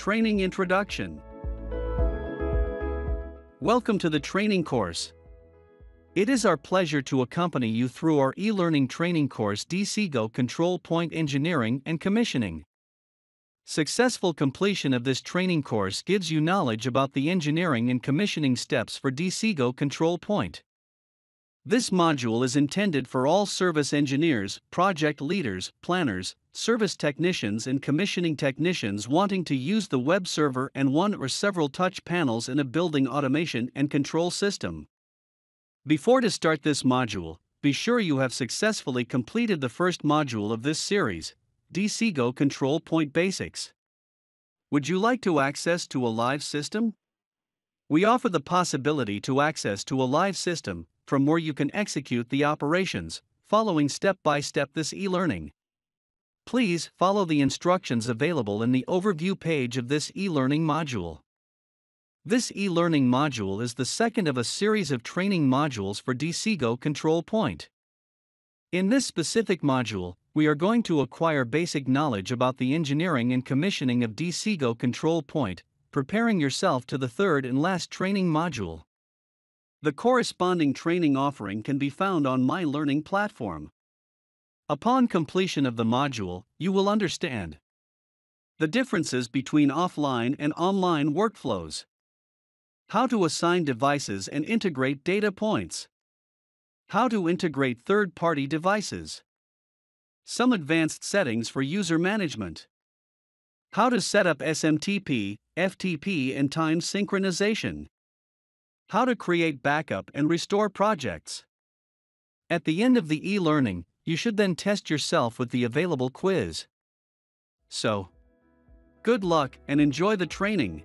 Training Introduction. Welcome to the training course. It is our pleasure to accompany you through our e learning training course Desigo Control Point Engineering and Commissioning. Successful completion of this training course gives you knowledge about the engineering and commissioning steps for Desigo Control Point. This module is intended for all service engineers, project leaders, planners, service technicians, and commissioning technicians wanting to use the web server and one or several touch panels in a building automation and control system. Before to start this module, be sure you have successfully completed the first module of this series, Desigo Control Point Basics. Would you like to access to a live system? We offer the possibility to access to a live system from where you can execute the operations, following step by step this e learning. Please follow the instructions available in the overview page of this e learning module. This e learning module is the second of a series of training modules for Desigo Control Point. In this specific module, we are going to acquire basic knowledge about the engineering and commissioning of Desigo Control Point, preparing yourself to the third and last training module. The corresponding training offering can be found on My Learning platform. Upon completion of the module, you will understand the differences between offline and online workflows, how to assign devices and integrate data points, how to integrate third party devices, some advanced settings for user management, how to set up SMTP, FTP, and time synchronization. How to create backup and restore projects. At the end of the e learning, you should then test yourself with the available quiz. So, good luck and enjoy the training.